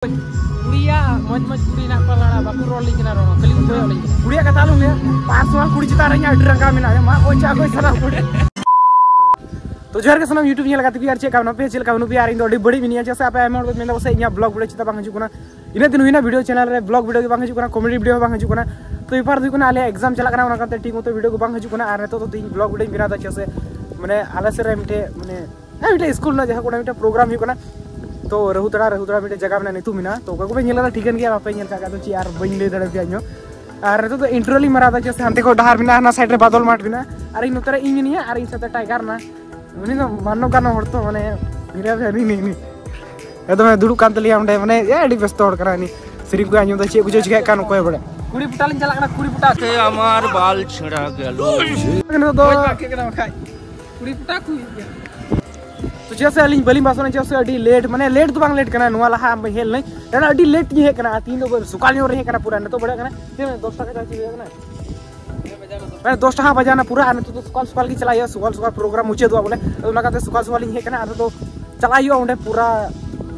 ᱠᱩᱲᱤᱭᱟ ᱢᱚᱡᱽ ᱢᱚᱡᱽ ᱠᱩᱲᱤ ᱦᱮᱱᱟᱜ ᱠᱚᱣᱟ ᱞᱟᱲᱟ ᱵᱟᱠᱚ ᱨᱚᱲ ᱞᱤᱧ ᱠᱟᱱᱟ ᱨᱚᱲ ᱠᱷᱟᱹᱞᱤ ᱠᱚ ᱠᱚᱭᱚᱜ ᱞᱤᱧ ᱠᱟᱱᱟ ᱠᱩᱲᱤᱭᱟᱜ ᱠᱟᱛᱷᱟ ᱞᱩᱝ ᱞᱮᱭᱟ ᱯᱟᱨᱥᱚᱱᱟᱞ ᱠᱩᱲᱤ ᱪᱮᱛᱟᱱ ᱨᱮ ᱤᱧᱟᱹᱜ ᱟᱹᱰᱤ ᱨᱟᱸᱜᱟᱣ ᱢᱮᱱᱟᱜᱼᱟ ᱢᱟ ᱚᱡ ᱟᱜᱚᱭ ᱥᱟᱱᱟᱢ ᱠᱩᱲᱤ तो ज़ोर के सनम यूट्यूब ᱧᱮᱞ ᱠᱟᱛᱮ ᱯᱤᱭᱟᱨ ᱪᱮᱫ ᱠᱟᱱᱟ ᱯᱮ ᱪᱮᱫ ᱞᱮᱠᱟ ᱵᱟᱹᱱᱩᱜ ᱯᱮᱭᱟ ᱟᱨ ᱤᱧ ᱫᱚ ᱟᱹᱰᱤ ᱵᱟᱹᱲᱤᱡ ᱢᱤᱱᱤᱧᱟ ᱪᱮᱫᱟᱜ ᱥᱮ ᱟᱯᱮ ᱟᱭᱢᱟ ᱦᱚᱲ ᱠᱚ ᱢᱮᱱᱫᱟ ᱯᱟᱥᱮᱡ ᱤᱧᱟᱹᱜ ᱵᱞᱚᱜ ᱵᱷᱤᱰᱤᱭᱳ ᱪᱮᱫᱟᱜ ᱵᱟᱝ ᱦᱤᱡᱩᱜ ᱠᱟᱱᱟ ᱤᱱᱟᱹᱜ ᱫᱤᱱ ᱦᱩᱭᱱᱟ ᱵᱷᱤᱰᱤᱭᱳ ᱪᱮᱱᱮᱞ ᱨᱮ ᱵᱞᱚᱜ ᱵᱷᱤᱰᱤᱭᱳ ᱵᱟᱝ ᱦᱤᱡᱩᱜ ᱠᱟᱱᱟ ᱠᱚᱢᱮᱰᱤ ᱵᱷᱤᱰᱤᱭᱳ ᱵᱟᱝ ᱦᱤᱡᱩᱜ ᱠᱟᱱᱟ तो पेपर हुई आले एग्ज़ाम चला करना उनका ठीक मत वीडियो को बांग हजू करना आर तो तीन ब्लॉग वीडियो बना दा अच्छे से मैंने आले से मिटे मैंने हाँ मिटे स्कूल ना जहाँ को मिटे प्रोग्राम हुई तो रहुतरा रहुतरा मिट्टे जगह में नितू मिना। तो को बेला ठिकन गया बापे नेल का तो ची यार बइन ले दड़ पियो आरे तो, तो इंट्रोली मरादा जसे हमते को डहार बिना ना साइड रे बादल माट बिना अरे इन उतरा इन नहीं अरे इन से टाइगर ना। उनी तो मानो का ना होतो माने मेरा भी नहीं नहीं ए तो मैं दुडु कांत लिया हमडे माने ए एडी व्यस्त होड़ करानी सिरिम को आनी तो ची कुछ जगह कानो कोए बड़े। कुड़ी पुटा से अमर बाल छड़ा गेलो ओ तो जैसे अली बलि बस जैसे लेट, मैंने लेट तो लेट करना लहा हेल नहीं। लेट ही हेकना तीन सुकाल पूरा पूरा नो बड़े दस टाक बजाना पूरा नो सुल सुकाल चलाइए सुकाल सुकाल प्रोग्राम मुचाद बोले। सुकाल सुकाल तो, तो चलाइए अंडे पूरा।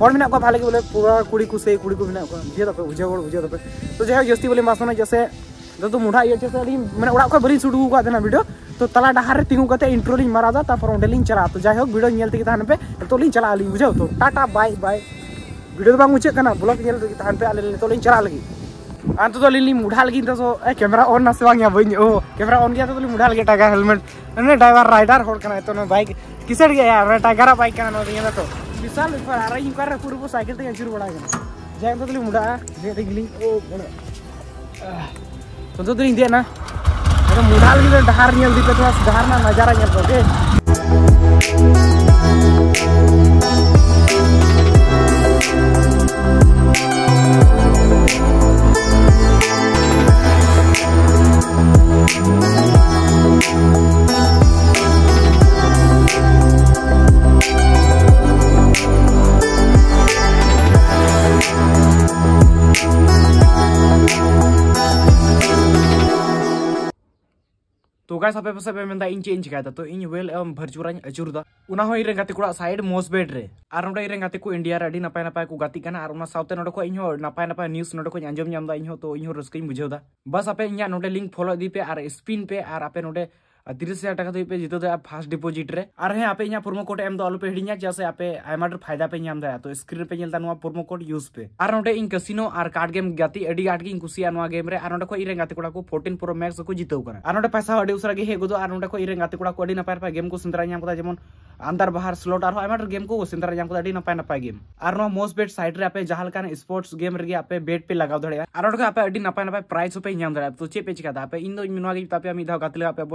हर मेरा भले बोले, पूरा कुड़ी कुछ कुड़ी को मेरा बुझे दपे बुझे बुझे दपे तो जैसे जस्ती बोली बासना जैसे तो जो मुठा जैसे अली, मैंने बड़ा खुद बड़ी भिडियो तो तला डहारे तीगू करते इंट्रो लिंग मारा तपर ओंडेली चला। तो जैक भिडियो तक पे तो चला बुझे तो। टाटा बै बै भिडियो तो मुझे ब्लॉग पे तो चला आन तो लिली मुढ़ा लगे तो कैमरा ऑन ना से बा बी ओ कैमरा ऑन गया तो लिंग मुढ़ा लगे टाइगर हेलमेट ना ड्राइवर राइडर तो बैक किसे यार टाइगर बैक तो विशाल आ रही पूरे सैकल तक अचूर बड़ा जैक तो लिंग मुढ़ा ओ तो लिंग ना। Ada modal gitu daharnya di kelas daharnya najaranya oke. Okay? ᱚᱠᱟ ᱥᱟᱯᱮ ᱯᱟᱥᱮᱯᱮ ᱢᱮᱱᱫᱟ ᱤᱧ ᱪᱮᱫ ᱤᱧ ᱪᱮᱠᱟᱭ ᱫᱟ ᱛᱚ ᱤᱧ ᱳᱭᱮᱞ ᱮᱢ ᱵᱷᱟᱨᱪᱩᱨᱟᱧ ᱟᱹᱪᱩᱨᱫᱟ ᱚᱱᱟ ᱦᱚᱸ ᱤᱧᱨᱮᱱ ᱜᱟᱛᱮ ᱠᱚᱲᱟ ᱥᱟᱭᱤᱰ ᱢᱚᱥᱵᱮᱰ ᱨᱮ ᱟᱨ ᱱᱚᱰᱮ ᱤᱧᱨᱮᱱ ᱜᱟᱛᱮ ᱠᱚ ᱤᱱᱰᱤᱭᱟ ᱨᱮ ᱟᱹᱰᱤ ᱱᱟᱯᱟᱭ ᱱᱟᱯᱟᱭ ᱠᱚ ᱜᱟᱛᱮᱜ ᱠᱟᱱᱟ ᱟᱨ ᱚᱱᱟ ᱥᱟᱶᱛᱮ ᱱᱚᱰᱮ ᱠᱷᱚᱱ ᱤᱧᱦᱚᱸ ᱱᱟᱯᱟᱭ ᱱᱟᱯᱟᱭ ᱱᱤᱭᱩᱡ ᱱᱚᱰᱮ ᱠᱷᱚᱱ ᱟᱸᱡᱚᱢ ᱧᱟᱢ ᱫᱟ ᱤᱧᱦᱚᱸ ᱛᱚ ᱤᱧᱦᱚᱸ ᱨᱟᱹᱥᱠᱟᱹᱧ ᱵᱩᱡᱷᱟᱹᱣ ᱫᱟ ᱵᱟᱥ ᱟᱯᱮ ᱤᱧᱟᱹᱜ ᱱᱚᱰᱮ ᱞᱤᱝᱠ ᱯᱷᱚᱞᱳ ᱤᱫᱤ ᱯᱮ ᱟᱨ ᱥᱯᱤᱱ ᱯᱮ ᱟᱨ ᱟᱯᱮ ᱱᱚᱰᱮ ᱛᱤᱨᱤᱥ ᱦᱟᱡᱟᱨ ᱴᱟᱠᱟ ᱫᱚ ᱯᱮ ᱡᱤᱛᱟᱹᱣ ᱫᱟᱲᱮᱭᱟᱜᱼᱟ ᱯᱷᱟᱥᱴ ᱰᱤᱯᱚᱡᱤᱴ ᱨᱮ ᱟᱨ ᱦᱮᱸ ᱟᱯᱮ ᱤᱧᱟᱹᱜ ᱯᱨᱳᱢᱳ ᱠᱳᱰ ᱮᱢ ᱫᱚ ᱟᱞᱚᱯᱮ ᱦᱤᱲᱤᱧᱟ ᱪᱮᱫᱟᱜ ᱥᱮ ᱟᱯᱮ ᱟᱭᱢᱟ ᱰᱷᱮᱨ ᱯᱷᱟᱭᱫᱟ ᱯᱮ ᱧᱟᱢ ᱫᱟᱲᱮᱭᱟᱜᱼᱟ ᱛᱚ ᱥᱠᱨᱤᱱ ᱨᱮᱯᱮ ᱧᱮᱞ ᱮᱫᱟ ᱱᱚᱣᱟ ᱯᱨᱳᱢᱳ ᱠᱳᱰ ᱤᱭᱩᱡ ᱯᱮ ᱟᱨ ᱱᱚᱰᱮ ᱤᱧ ᱠᱟᱥᱤᱱᱳ ᱟᱨ ᱠᱟᱨᱰ ᱜᱮᱢ ᱜᱟᱛᱮ ᱟᱹᱰᱤ ᱟᱸᱴ ᱜᱤᱧ ᱠᱩᱥᱤᱭᱟᱜᱼᱟ ᱱᱚᱣᱟ ᱜᱮᱢ ᱨᱮ ᱟᱨ ᱱᱚᱰᱮ ᱠᱷᱚᱱ ᱤᱧ ᱨᱮᱱ ᱜᱟᱛᱮ ᱠᱚᱲᱟ ᱠᱚ 14 ᱯᱨᱳ ᱢᱮᱠᱥ ᱠᱚ ᱡᱤᱛᱟᱹᱣ ᱠᱟᱱᱟ ᱟᱨ ᱱᱚᱰᱮ ᱯᱟᱭᱥᱟ ᱦᱚᱸ ᱟᱹᱰᱤ ᱩᱥᱟᱹᱨᱟ ᱜᱮ ᱦᱮᱡ ᱜᱚᱫᱚᱜᱼᱟ ᱟᱨ ᱱᱚᱰᱮ ᱠᱷᱚᱱ ᱤᱧ ᱨᱮᱱ ᱜᱟᱛᱮ ᱠᱚᱲᱟ ᱠᱚ ᱟᱹᱰᱤ ᱱᱟᱯᱟᱭ ᱱᱟᱯᱟᱭ ᱜᱮᱢ ᱠᱚ ᱥᱮᱸᱫᱽᱨᱟ ᱧᱟᱢ ᱠᱟᱫᱟ ᱡᱮᱢᱚᱱ अंदर बाहर स्लोट और एमेटर गेम को नपाय नपाय गेम और मोस्ट बेट साइड रे जहाँ स्पोर्ट्स गेम रे आप बेट पे लगा दिन नपाय नपाय प्राइज पे तो चे पे चेकापे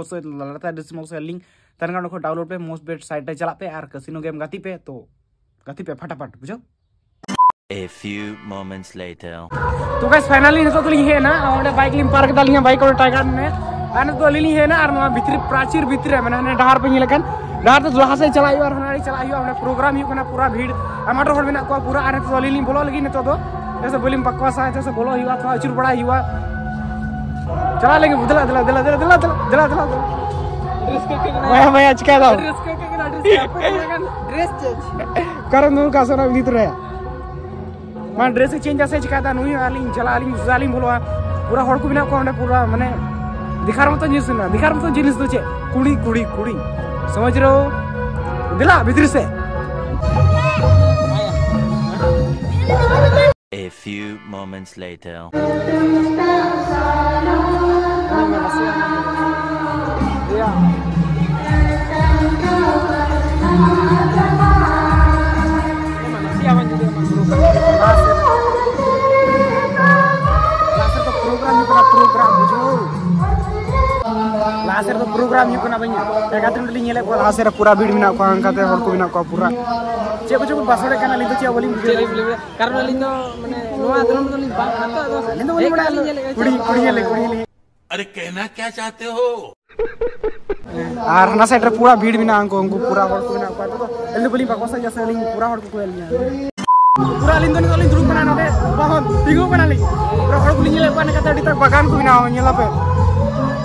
बस लिंक तनगाड़ो डाउनलोड पे मोस्ट बेट साइड रे चला पे और कसिनो गेम गति पे तो गति पे फटाफट बुझो? A few moments later. तो गैस फाइनली नेतो तो ली है ना और ने बाइक लिम पार्क डाली बाइक और टाइगर ने। आने तो ली है ना और वहाँ भीतर प्राचीर भीतर है मैंने ने पे नहीं लेकन डहार तो लहा से चला और हनारी चला और प्रोग्राम ही पूरा भीड़। अमाटर को पूरा आने तो लिली बोलो लगी नितो तो जैसे बोलिम पक्का सा जैसे बोलो हुआ थोड़ा अचुर बड़ा हुआ चला लेंगे दिला दिला दिला दिला दिला दिला दिला दिला। मैं मैं आज कह रहा ड्रेस चेंज करन नु का सना भीतर है मान ड्रेस चेंज ऐसे चिकाता नुई आलिंग चला आलिंग जालिंग बोलो पूरा हड़ को बिना को पूरा माने दिखार मत जिनिस ना दिखार मत जिनिस तो चे कुड़ी कुड़ी कुड़ी। समझ रहे हो दिला भीतर से A few moments later. लासेर तो प्रोग्राम ᱦᱩᱭᱩᱜ ᱠᱟᱱᱟ ᱵᱟᱹᱧ ᱮᱜᱟᱛᱮ ᱱᱚᱰᱮ ᱞᱤᱧ ᱧᱮᱞᱮᱫ ᱠᱚᱣᱟ ᱞᱟᱥᱮᱨ ᱯᱩᱨᱟ ᱵᱷᱤᱲ ᱢᱮᱱᱟᱜ ᱠᱚᱣᱟ ᱚᱱᱠᱟᱛᱮ ᱦᱚᱲ ᱠᱚ ᱢᱮᱱᱟᱜ ᱠᱚᱣᱟ ᱯᱩᱨᱟ ᱪᱮᱫ ᱠᱚᱪᱚ ᱠᱚ ᱵᱟᱥᱚᱲᱮ ᱠᱟᱱᱟ ᱟᱹᱞᱤᱧ ᱫᱚ ᱪᱮᱫ ᱵᱟᱹᱞᱤᱧ ᱵᱩᱡᱷᱟᱹᱣ ᱠᱟᱨᱚᱱ ᱟᱹᱞᱤᱧ ᱫᱚ ᱢᱟᱱᱮ ᱱᱚᱣᱟ ᱫᱚᱞᱚᱱ ᱫᱚᱞᱤᱧ ᱵᱟᱝ ᱠᱟᱱᱟ ᱛᱚ ᱟᱫᱚ ᱟᱹᱞᱤᱧ ᱫᱚ ᱵᱟᱹᱞᱤᱧ ᱵᱟᱲᱟᱭᱟ ᱠᱩᱲᱤ ᱠᱩᱲᱤ ᱧᱮᱞ ᱠᱩᱲി ᱧᱮᱞ अरे कहना क्या चाहते हो ᱟᱨ ᱦᱟᱱᱟ ᱥᱟᱭᱤᱰ ᱨᱮ ᱯᱩᱨᱟ ᱵᱷᱤᱲ ᱢᱮᱱᱟᱜᱼᱟ ᱩᱱᱠᱩ ᱩᱱᱠᱩ ᱯᱩᱨᱟ ᱦᱚᱲ ᱠᱚ ᱢᱮᱱᱟᱜ ᱠᱚᱣᱟ ᱛᱚ ᱟᱹᱞᱤᱧ ᱫᱚ ᱵᱟᱹᱞᱤᱧ ᱵᱟᱠᱚᱥᱟ ᱡᱟᱥᱮ ᱟᱹᱞᱤᱧ ᱯᱩᱨᱟ ᱦᱚᱲ ᱠᱚ ᱠᱚᱭᱮᱞ ᱞᱤᱧᱟ ᱯᱩᱨᱟ ᱟᱹᱞᱤᱧ ᱫᱚ ᱱᱤᱛᱚᱜ ᱞᱤᱧ ᱫᱩᱲᱩᱵ ᱠᱟᱱᱟ ᱱᱚᱰᱮ ᱵᱟᱦᱚᱱ ᱛᱤᱸᱜᱩ ᱠᱟᱱᱟᱞᱤᱧ ᱯᱩᱨᱟ ᱦᱚᱲ ᱠᱚᱞᱤᱧ ᱧᱮᱞᱮᱫ ᱠᱚᱣᱟ ᱱᱮᱠᱟᱛᱮ ᱟᱹᱰᱤ ᱛᱟᱠ ᱵᱟᱜᱟᱱ ᱠᱚ ᱵᱮᱱᱟᱣᱟ ᱧᱮᱞᱟᱯᱮ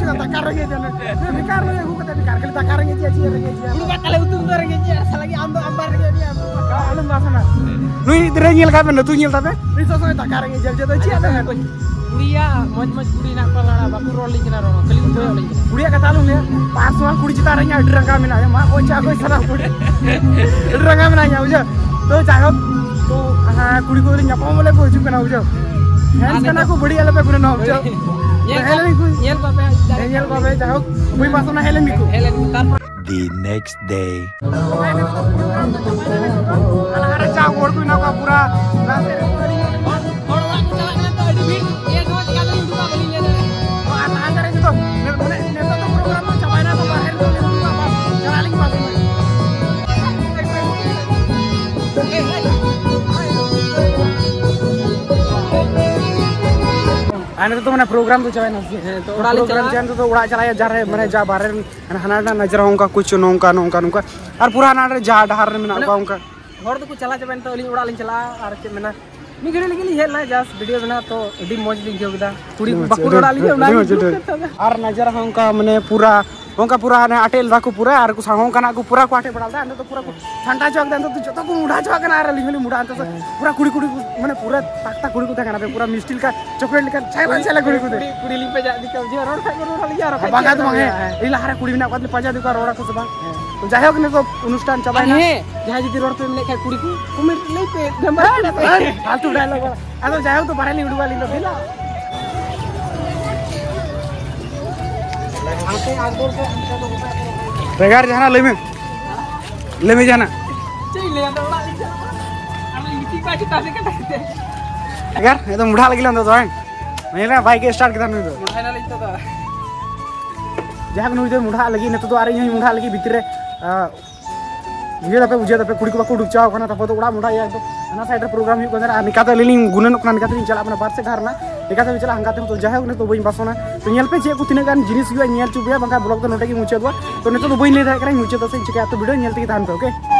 juga tak karang aja nih lebih ya tapi karang kita karang aja sih orang aja. Aja. Selagi ambo ambar aja kau alam bahasa lu itu nyil kapan tuh nyil tapi? Ini sosok tak karang aja jatuh aja apa kan mau mau kuliah nak pelara aku rolling rono kali udah kata lu ya pas mah kuliah cita orangnya derang kami nanya mak salah kuliah derang kami aja tuh cakep tuh ah kuliah kuliah nyapa mau lagi gue aja Hands kan aku beri alat aku nanya aja Nyel, Daniel Gomez jauh. Bui masuk na Helen Miku. Helen Mutan. The next day. Alah ada cawur tu nak kapura. Nasir. हनर तो मैंने programme तो चलाया programme चलाया तो, उड़ा चलाया जा रहे मैंने जा बाहर हनर ना नज़र होगा कुछ नौका नौका नौका और पूरा हनर जा डहर में ना होगा उनका और तो कुछ चला चबे तो अली उड़ा लिन चला और के मैंने मी गेले गेली हे ला जस वीडियो बना तो अडी नज़र होगा मैंने पूरा hane atel raku pura ar ku sangong kana ku pura ku ate badal da ande to pura ku ठंडा चौक दे तो जतो को मुढ़ा चौक ना रली मिली मुढ़ा तो पूरा कुड़ी कुड़ी माने पूरा ताकता कुड़ी को देखना पे पूरा मिस्टिल का चॉकलेट लेकर चाय बन चला कुड़ी को दे kuri ling pe jadi kau dia orang kau orang liar apa बागा तो मांगे इला हारा कुड़ी बिना बाद पजा दुका रोड़ा को सबा तो जाय हो ने तो अनुष्ठान चबाय ना Ane, jangan jadi orang tuh yang kayak kuriku, kumir lepe, gambar फालतू डायलॉग आ तो जाय हो तो बारे उड़वा ली जाना ले में ले में। जाना। sih kan kita. रेगार ये तो मुढ़ा लगी तो जोइन मैं ना बाइक स्टार्ट किया तो. जहाँ तो मुढ़ा लगी नहीं तो यही मुढ़ा लगी भीतर बुझे दपे बुझे दपे कुड़ी को बाको डुबचाव करना तब तो मुढ़ा या तो। अना साइड प्रोग्राम ही करना निकाते लिलिंग गुनन को निकाते लिंग चला अपना बार से घर ना। निकाते चला हंगाते तो जहाँ ने तो बई बासोना तो नेल पे जे को तिने गान जिनिस हुआ नेल चुबिया बंका ब्लॉग तो नोटे की मुचे दो तो ने तो बई ले रहा करे मुचे